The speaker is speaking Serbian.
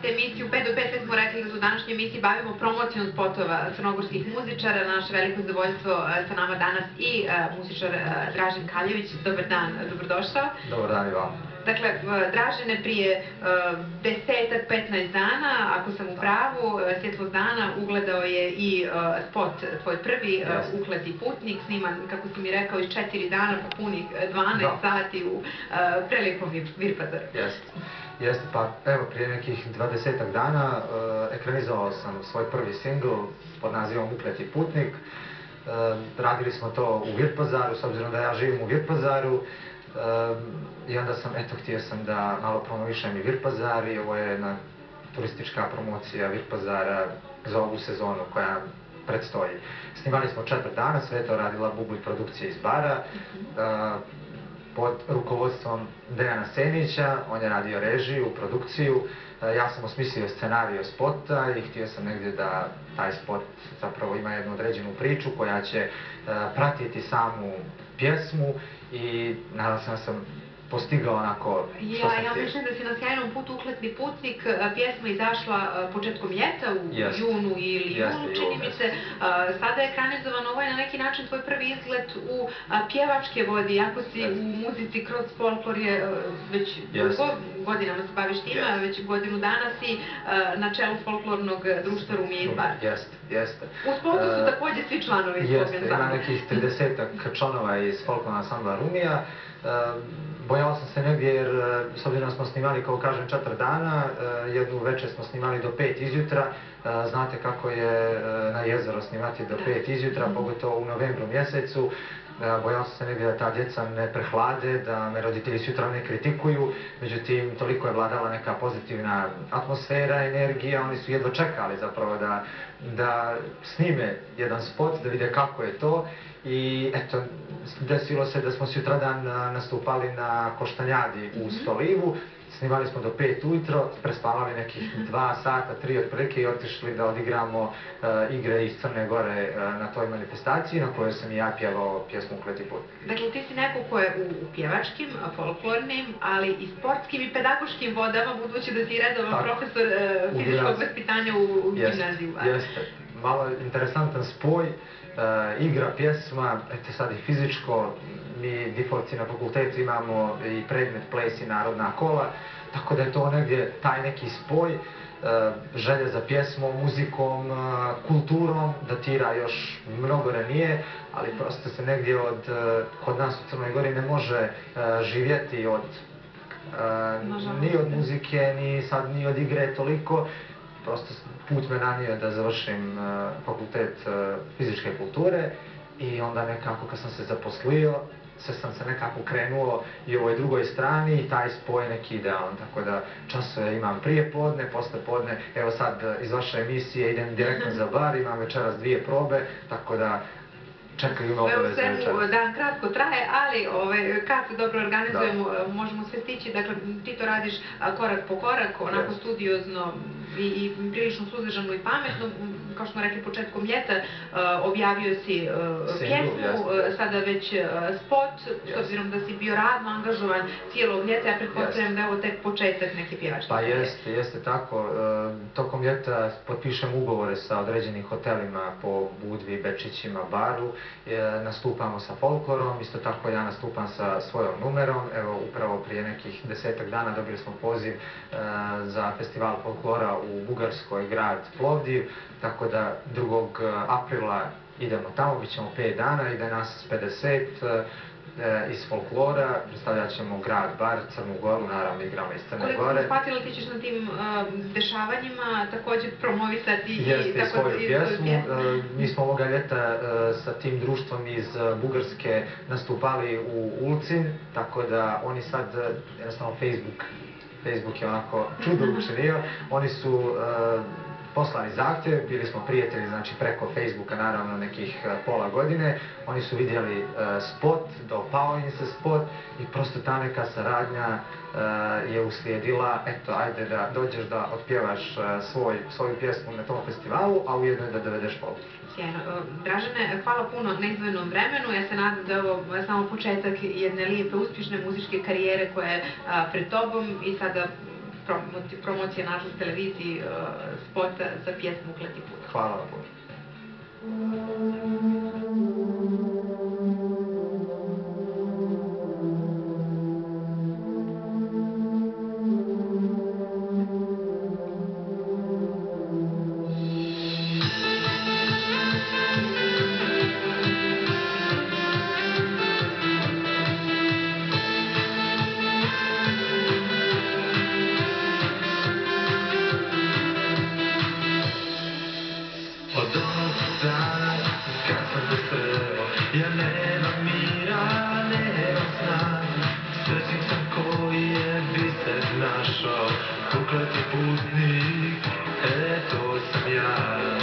pratite emisiju 5 do 5, smo rekli da se u današnjoj emisiji bavimo promocijom spotova crnogorskih muzičara. Naše veliko zadovoljstvo e, sa nama danas i e, muzičar e, Dražen Kaljević. Dobar dan, dobrodošao. Dobar dan i vam. Dakle, Dražene prije desetak, 15 dana, ako sam u pravu, svjetlog dana, ugledao je i spot tvoj prvi, yes. ukleti putnik, sniman, kako si mi rekao, iz četiri dana po punih 12 da. sati u prelijepom Virpazaru. Jeste. Jeste, pa evo prije nekih 20 dana uh, ekranizovao sam svoj prvi singl pod nazivom Ukleti putnik. Uh, radili smo to u Virpazaru, s obzirom da ja živim u Virpazaru. Uh, I onda sam, eto, htio sam da malo promovišem i Virpazar i ovo je jedna turistička promocija Virpazara za ovu sezonu koja predstoji. Snimali smo četvrt dana, sve to radila Bubulj produkcija iz bara. Pod rukovodstvom Dejana Senića, on je radio režiju, produkciju, e, ja sam osmislio scenario spota i htio sam negdje da taj spot zapravo ima jednu određenu priču koja će e, pratiti samu pjesmu i nadam se da sam postigao onako što ja, sam Ja mislim da si na sjajnom putu ukletni putnik, pjesma izašla početkom ljeta u yes. junu ili yes, junu, čini mi se. Sada je ekranizovan, ovo je na neki način tvoj prvi izlet u pjevačke vodi, jako si yes. u muzici kroz folklor je već godinama se baviš yes. već godinu dana si na čelu folklornog društva Rumije iz Bar. Jeste. U spotu su takođe svi članovi iz Jeste, ima nekih 30 članova iz folklorna ansambla Rumija. Bojao sam se negdje jer e, s obzirom da smo snimali, kao kažem, četvr dana, e, jednu večer smo snimali do pet izjutra, e, znate kako je na jezero snimati do pet izjutra, pogotovo u novembru mjesecu, bojao sam se negdje da ta djeca ne prehlade, da me roditelji sutra ne kritikuju, međutim, toliko je vladala neka pozitivna atmosfera, energija, oni su jedva čekali zapravo da, da snime jedan spot, da vide kako je to. I eto, desilo se da smo sutradan nastupali na Koštanjadi u mhm. Stolivu, snimali smo do 5 ujutro, prespavali nekih 2 mhm. sata, 3 otprilike i otišli da odigramo uh, igre iz Crne Gore uh, na toj manifestaciji na kojoj sam i ja pjevao pjesmu Kleti put. Dakle, ti si neko ko je u, u pjevačkim, folklornim, ali i sportskim i pedagoškim vodama, budući da si redovan profesor uh, fizičkog vaspitanja u, u gimnaziju. Jeste, malo interesantan spoj. Uh, igra, pjesma, eto sad i fizičko, mi diforci na fakultetu imamo i predmet ples i narodna kola, tako da je to negdje taj neki spoj, uh, želje za pjesmom, muzikom, uh, kulturom datira još mnogo ranije, ali prosto se negdje od, kod nas u Crnoj Gori ne može živjeti od ni od muzike, ni sad ni od igre toliko, prosto put me nanio da završim uh, fakultet uh, fizičke kulture i onda nekako kad sam se zaposlio, sve sam se nekako krenuo i ovoj drugoj strani i taj spoj neki idealan, tako da časove imam prije podne, posle podne, evo sad iz vaše emisije idem direktno za bar, imam večeras dvije probe, tako da čekaju me obaveze večeras. Dan kratko traje, ali ove, kad se dobro organizujemo, da. možemo sve stići, dakle ti to radiš korak po korak, onako yes. studiozno, i, i prilično suzdržano i pametno. Kao što smo rekli početkom ljeta, uh, objavio si uh, pjesmu, uh, sada već spot, s obzirom da si bio radno angažovan cijelog ljeta, ja pretpostavljam da je ovo tek početak neke pjevačke. Pa jeste, jeste tako. Tokom ljeta potpišem ugovore sa određenim hotelima po Budvi, Bečićima, Baru, uh, nastupamo sa folklorom, isto tako ja nastupam sa svojom numerom, evo upravo prije nekih desetak dana dobili smo poziv uh, za festival folklora u Bugarskoj grad Plovdiv, tako da 2. Eh, aprila idemo tamo, bit ćemo 5 dana i da nas 50 e, iz folklora, predstavljat ćemo grad Bar, Crnu Goru, naravno igramo iz Crne Koliko Gore. Koliko sam shvatila, ti ćeš na tim uh, dešavanjima također promovisati Jeste, i, tako, svoju i pjesmu. Uh, mi smo ovoga ljeta uh, sa tim društvom iz Bugarske nastupali u Ulcin, tako da oni sad, jednostavno Facebook Facebook je onako čudo učinio. Oni su uh, poslali zahtjev, bili smo prijatelji, znači preko Facebooka naravno nekih uh, pola godine. Oni su vidjeli uh, spot, dopao im se spot i prosto ta neka saradnja uh, je uslijedila, eto, ajde da dođeš da otpjevaš svoj, svoju pjesmu na tom festivalu, a ujedno je da dovedeš folklor. Dražene, hvala puno na izvojenom vremenu. Ja se nadam da je ovo samo početak jedne lijepe, uspješne muzičke karijere koja je pred tobom i sada promocije, našoj televiziji e, spota za pjesmu Ukleti put. Hvala vam našao Ukleti putnik, e to sam ja